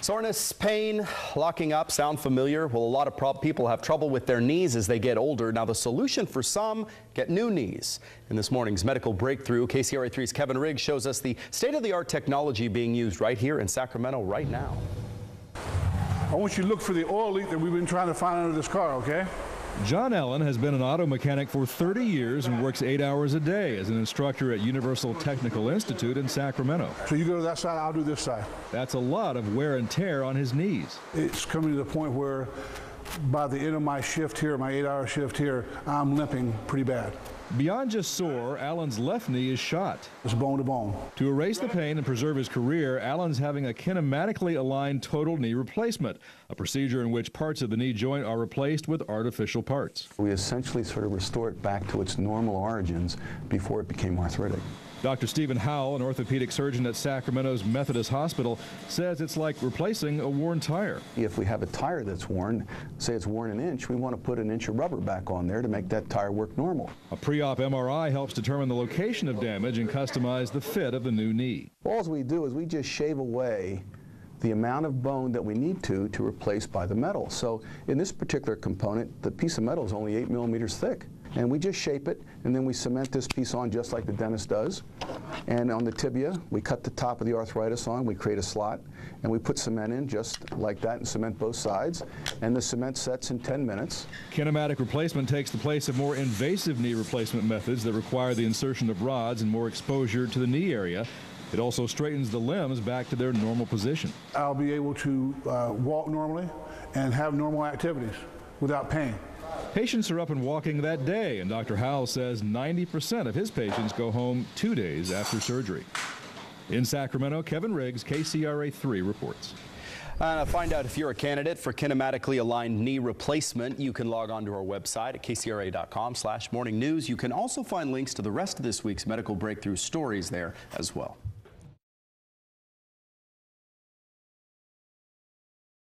Soreness, pain, locking up sound familiar? Well, a lot of people have trouble with their knees as they get older. Now, the solution for some, get new knees. In this morning's medical breakthrough, KCRA 3's Kevin Riggs shows us the state-of-the-art technology being used right here in Sacramento right now. I want you to look for the oil leak that we've been trying to find under this car, okay? John Allen has been an auto mechanic for 30 years and works eight hours a day as an instructor at Universal Technical Institute in Sacramento. So you go to that side, I'll do this side. That's a lot of wear and tear on his knees. It's coming to the point where by the end of my shift here, my eight hour shift here, I'm limping pretty bad. Beyond just sore, Allen's left knee is shot. It's bone to bone. To erase the pain and preserve his career, Allen's having a kinematically aligned total knee replacement, a procedure in which parts of the knee joint are replaced with artificial parts. We essentially sort of restore it back to its normal origins before it became arthritic. Dr. Stephen Howell, an orthopedic surgeon at Sacramento's Methodist Hospital, says it's like replacing a worn tire. If we have a tire that's worn, say it's worn an inch, we want to put an inch of rubber back on there to make that tire work normal. A pre-op MRI helps determine the location of damage and customize the fit of the new knee. All we do is we just shave away the amount of bone that we need to to replace by the metal. So in this particular component, the piece of metal is only 8 millimeters thick and we just shape it and then we cement this piece on just like the dentist does. And on the tibia, we cut the top of the arthritis on, we create a slot, and we put cement in just like that and cement both sides. And the cement sets in 10 minutes. Kinematic replacement takes the place of more invasive knee replacement methods that require the insertion of rods and more exposure to the knee area. It also straightens the limbs back to their normal position. I'll be able to uh, walk normally and have normal activities without pain. Patients are up and walking that day, and Dr. Howell says 90% of his patients go home two days after surgery. In Sacramento, Kevin Riggs, KCRA 3 reports. Uh, find out if you're a candidate for kinematically aligned knee replacement. You can log on to our website at kcra.com slash morning news. You can also find links to the rest of this week's medical breakthrough stories there as well.